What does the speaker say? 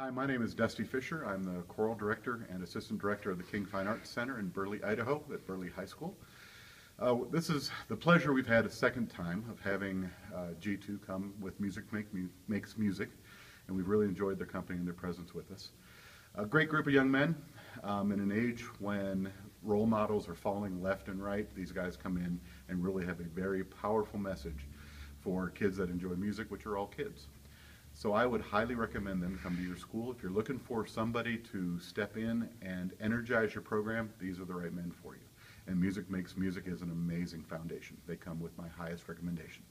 Hi, my name is Dusty Fisher. I'm the choral director and assistant director of the King Fine Arts Center in Burley, Idaho, at Burley High School. Uh, this is the pleasure we've had a second time of having uh, G2 come with Music Make Mu- Makes Music, and we've really enjoyed their company and their presence with us. A great group of young men um, in an age when role models are falling left and right. These guys come in and really have a very powerful message for kids that enjoy music, which are all kids. So I would highly recommend them come to your school. If you're looking for somebody to step in and energize your program, these are the right men for you. And Music Makes Music is an amazing foundation. They come with my highest recommendation.